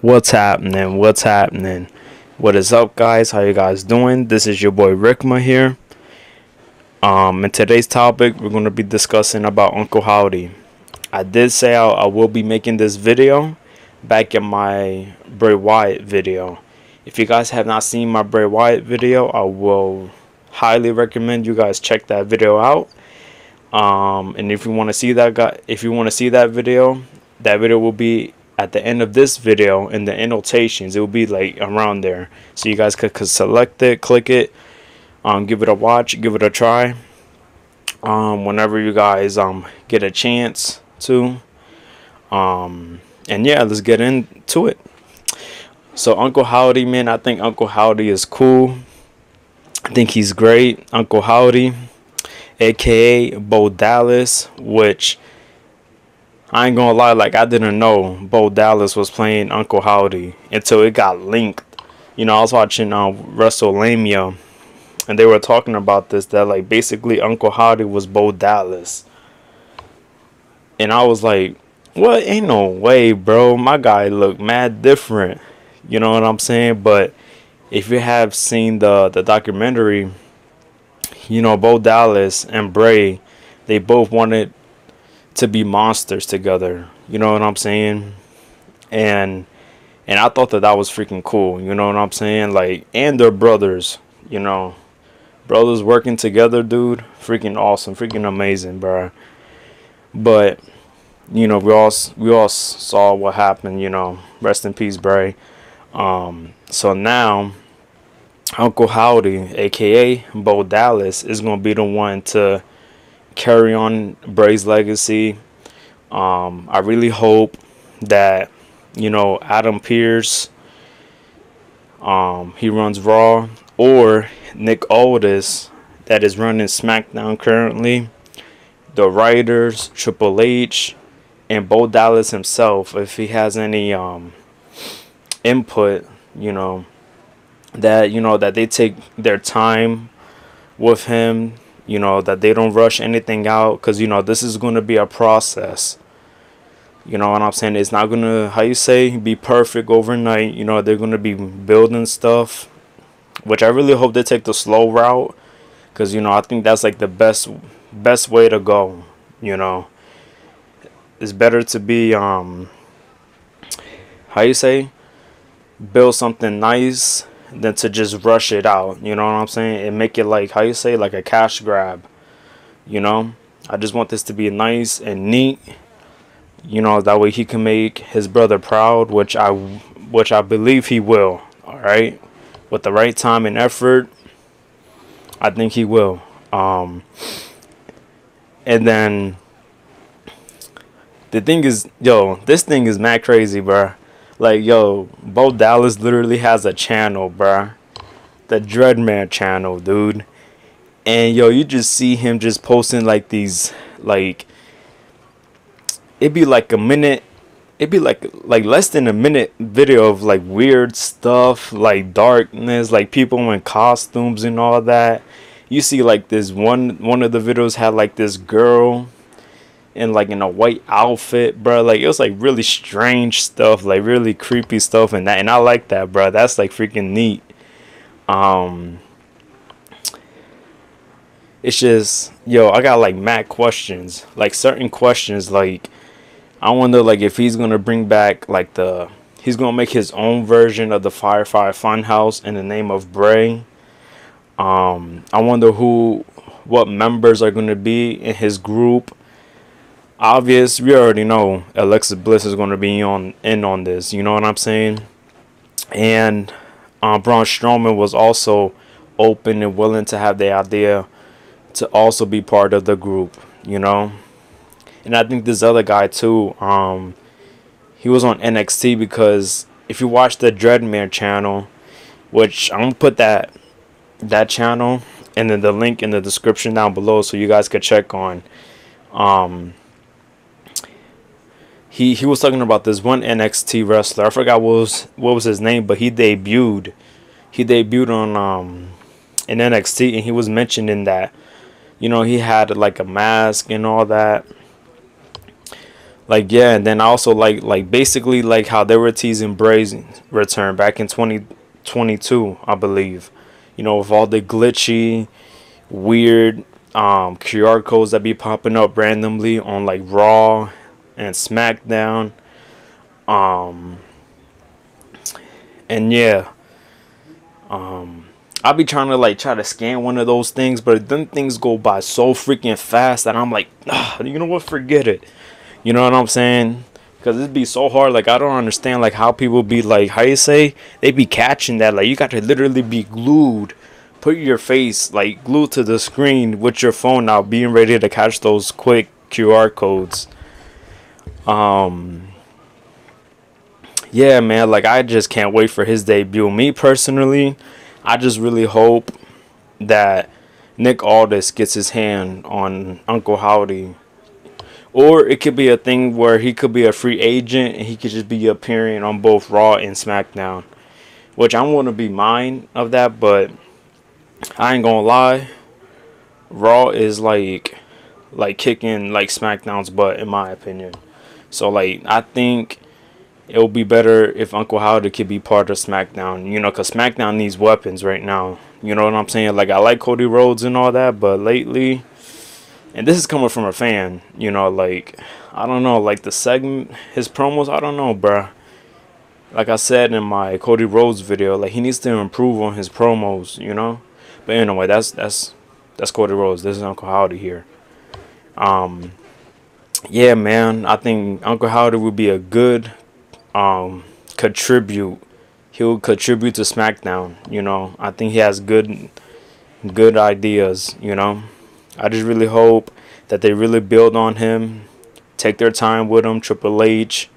What's happening? What's happening? What is up, guys? How you guys doing? This is your boy Rickma here. Um, in today's topic, we're going to be discussing about Uncle Howdy. I did say I, I will be making this video back in my Bray Wyatt video. If you guys have not seen my Bray Wyatt video, I will highly recommend you guys check that video out. Um, and if you want to see that guy, if you want to see that video, that video will be at the end of this video in the annotations. It will be like around there, so you guys could, could select it, click it, um, give it a watch, give it a try. Um, whenever you guys um get a chance to. Um, and yeah, let's get into it. So Uncle Howdy, man, I think Uncle Howdy is cool. I think he's great. Uncle Howdy, aka Bo Dallas, which I ain't gonna lie, like I didn't know Bo Dallas was playing Uncle Howdy until it got linked. You know, I was watching uh, WrestleMania and they were talking about this that like basically Uncle Howdy was Bo Dallas. And I was like, what? Ain't no way, bro. My guy looked mad different. You know what I'm saying? But if you have seen the the documentary, you know, Bo Dallas and Bray, they both wanted to be monsters together. You know what I'm saying? And and I thought that that was freaking cool. You know what I'm saying? Like, and they're brothers. You know, brothers working together, dude. Freaking awesome, freaking amazing, bro. But you know, we all we all saw what happened. You know, rest in peace, Bray. Um, so now, Uncle Howdy, aka Bo Dallas, is gonna be the one to carry on Bray's legacy. Um, I really hope that you know Adam Pearce, um, he runs Raw, or Nick Aldis, that is running SmackDown currently. The writers, Triple H, and Bo Dallas himself, if he has any um, input, you know, that you know that they take their time with him you know that they don't rush anything out because you know this is going to be a process. You know what i'm saying? It's not going to how you say be perfect overnight. You know they're going to be building stuff which i really hope they take the slow route because you know i think that's like the best best way to go you know. It's better to be um how you say build something nice than to just rush it out. You know what I'm saying? And make it like how you say like a cash grab. You know, I just want this to be nice and neat. You know that way he can make his brother proud, which I which I believe he will. All right, with the right time and effort, I think he will. Um, and then the thing is, yo, this thing is mad crazy, bro. Like, yo, Bo Dallas literally has a channel, bruh. The Dreadmare channel, dude. And, yo, you just see him just posting, like, these, like, it'd be like a minute it'd be like like less than a minute video of like weird stuff like darkness like people in costumes and all that you see like this one one of the videos had like this girl in like in a white outfit, bro. Like it was like really strange stuff, like really creepy stuff, and that, and I like that, bro. That's like freaking neat. Um, it's just yo, I got like mad questions, like certain questions, like I wonder like if he's gonna bring back like the he's gonna make his own version of the Firefly Funhouse in the name of Bray. Um, I wonder who, what members are gonna be in his group obvious we already know Alexa Bliss is going to be on in on this. You know what I'm saying? And um, Braun Strowman was also open and willing to have the idea to also be part of the group. You know, and I think this other guy too. Um, he was on NXT because if you watch the Dreadmare channel, which I'm gonna put that that channel and then the link in the description down below so you guys could check on. Um, he he was talking about this one NXT wrestler. I forgot what was what was his name, but he debuted. He debuted on um in NXT, and he was mentioning that, you know, he had like a mask and all that. like yeah, and then also like like basically like how they were teasing Bray's return back in 2022, I believe. You know, with all the glitchy, weird um, QR codes that be popping up randomly on like Raw and SmackDown. Um, and yeah, um, I'll be trying to like try to scan one of those things, but then things go by so freaking fast that I'm like, you know what, forget it. You know what I'm saying? Because it'd be so hard. Like I don't understand like how people be like, how you say they be catching that. Like you got to literally be glued, put your face like glued to the screen with your phone now, being ready to catch those quick QR codes. Um. Yeah, man. Like I just can't wait for his debut. Me personally, I just really hope that Nick Aldis gets his hand on Uncle Howdy or it could be a thing where he could be a free agent and he could just be appearing on both Raw and SmackDown. Which I want to be mine of that, but I ain't gonna lie. Raw is like like kicking like SmackDown's butt in my opinion. So like I think it would be better if Uncle Howdy could be part of SmackDown. You know, cause SmackDown needs weapons right now. You know what I'm saying? Like I like Cody Rhodes and all that, but lately and this is coming from a fan, you know, like I don't know, like the segment, his promos, I don't know, bruh. Like I said in my Cody Rhodes video, like he needs to improve on his promos, you know. But anyway, that's that's that's Cody Rhodes. This is Uncle Howdy here. Um, yeah, man, I think Uncle Howdy would be a good um contribute. He'll contribute to SmackDown. You know, I think he has good good ideas. You know. I just really hope that they really build on him, take their time with him, Triple H,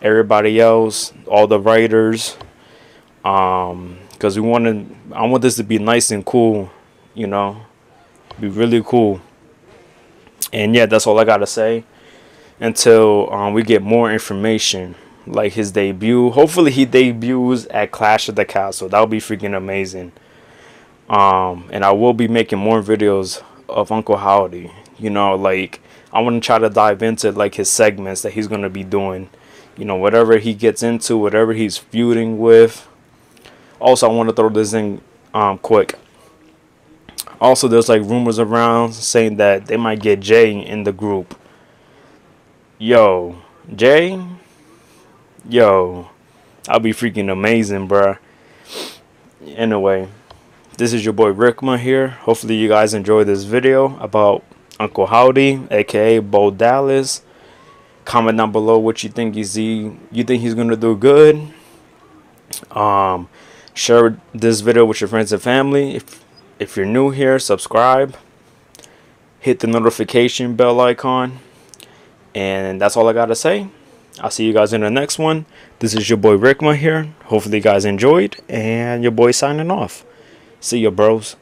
everybody else, all the writers. Um, because we want to, I want this to be nice and cool, you know, be really cool. And yeah, that's all I gotta say. Until um, we get more information, like his debut. Hopefully, he debuts at Clash of the Castle. That would be freaking amazing. Um, and I will be making more videos of Uncle Howdy. You know, like I want to try to dive into like his segments that he's gonna be doing. You know, whatever he gets into, whatever he's feuding with. Also, I want to throw this in um, quick. Also, there's like rumors around saying that they might get Jey in the group. Yo, Jey, yo, I'll be freaking amazing, bruh. Anyway, this is your boy Rickma here. Hopefully you guys enjoyed this video about Uncle Howdy, aka Bo Dallas. Comment down below what you think is he you think he's gonna do good. Um share this video with your friends and family. If if you're new here, subscribe. Hit the notification bell icon. And that's all I gotta say. I'll see you guys in the next one. This is your boy Rickma here. Hopefully you guys enjoyed. And your boy signing off. See ya, bros.